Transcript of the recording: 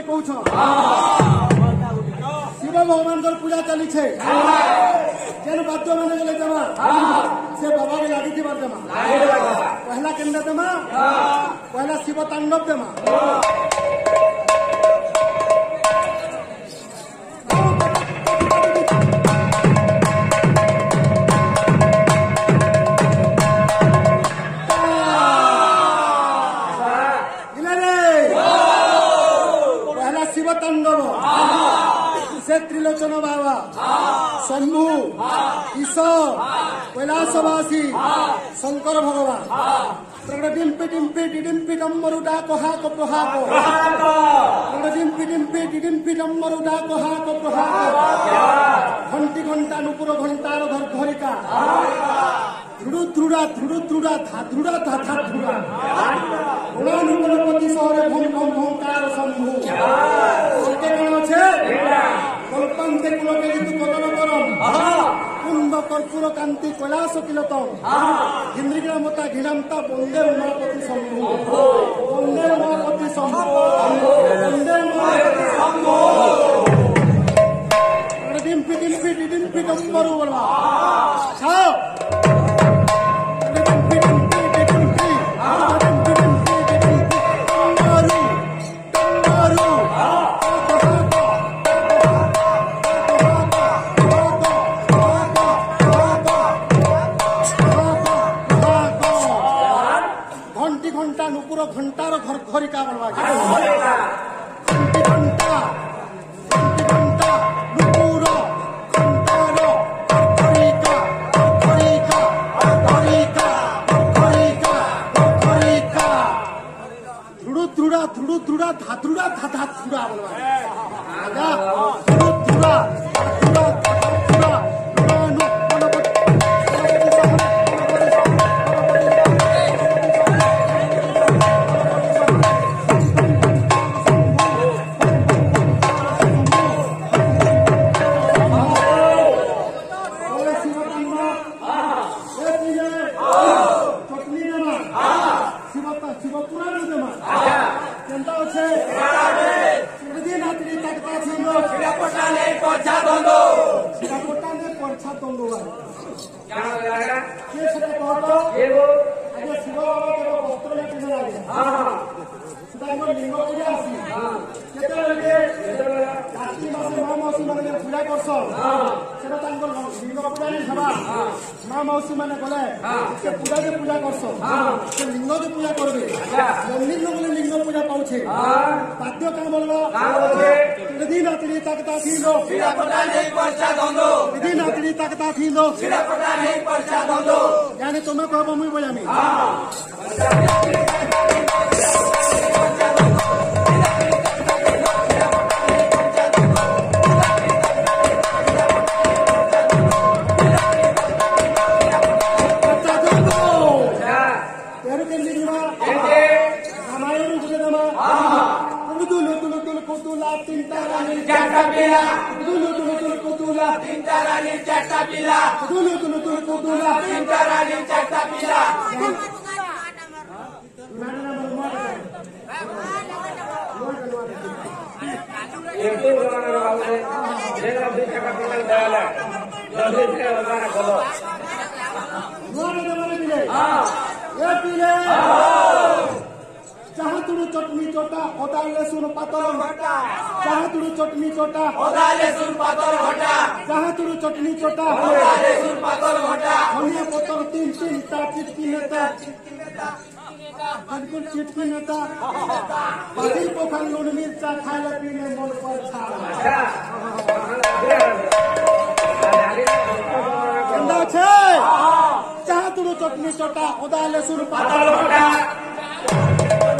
તમે કહું છો શિવ ପୂଜା ଚାଲିଛେ ଯେନ୍ ବାଦ୍ୟ ମାନେ ଗଲେ ଦେମା ସେ ବାବାକେ ଲାଗିଥିବାର ଦେମା ପହିଲା କେନ୍ତା ଦେମା ପହିଲା ଶିବ ତାଣ୍ଡବ ଦେମା পহলা শিব তাণ্ডব সে ত্রিলোচন বাবা শম্ভু ঈশ্বর কৈলাসবাসী শঙ্কর ভগবান ডিম্পি ডিম্পি ডিডিম্পি ডম্বরু ডাক হাক প্রহাক ডিম্পি ডিম্পি ডিডিম্পি ডম্বরু ডাক হাক প্রহাক ঘন্টি ঘন্টা নুপুর ঘন্টার ধর ধরিকা ধ্রুড়ু ধ্রুড়া ধ্রুড়ু ধ্রুড়া ধা ধ্রুড়া ধা ধা ধ্রুড়া গুণানুগুণপতি শহরে ভম ভম ভঙ্কার শম্ভু সত্যি কেন আছে কল্পান্তে কুলকে ঋতু কদন করম কুন্দ কর্পূর কান্তি কৈলাস কিলত ইন্দ্রিগ্রা মতা ঘৃণান্তা বন্দে উমাপতি শম্ভু বন্দে উমাপতি শম্ভু বন্দে উমাপতি শম্ভু ডিম্পি ডিম্পি ডিম্পি ডম্বরু বলবা ঘণ্টা নুপুর ঘণ্টার ঘর ঘরে ঘণ্টি ঘণ্টা ঘণ্টি ঘণ্টা নুপুর ধুড়া ধুড়ু ধাধা বলবা ধুড়ু Ya. লিঙ্গ পূজা নেই সবা মা মাউসী মানে গলে সে পূজা যে পূজা করছন সে লিঙ্গ যে পূজা করবে। মন্দির গলে লিঙ্গ পূজা পাউছে বাদ্য কাম বলব। যদি নাতনি তাকতা দন্দ যদি নাতনি তাকতা বজামি kudula tintara nil jata bila kudulu tulutul kudula tintara nil jata bila kudulu tulutul kudula tintara nil jata bila ಎಂಟು ಪ್ರಮಾಣದ ಭಾಗದಲ್ಲಿ ನೇರ ಉದ್ದೇಶ ಕಟ್ಟಡ ದಯಾಲಯ ಉದ್ದೇಶ ವ್ಯವಹಾರ ಕೊಲ್ಲೋ ನೋಡಿದ ಮನವಿದೆ ಆ ಎಪಿಲೆ ಆ तुडू चटनी चोटा ओदा लसूण पातळ घोटा जहा तुडू चटणी चोटा ओदा लसूण पातळ घोटा जहा तुडू चटणी चोटा ओदा लहसुन पातळ घोटा धनिया पत्तर तीन तीन ता चिटकी नेता हटकुल चिटकी नेता बादल पोखर लूण मिरचा खायला पीने मन पर छा छे चहा तुडू चटणी चोटा ओदा लसूण पातळ घोटा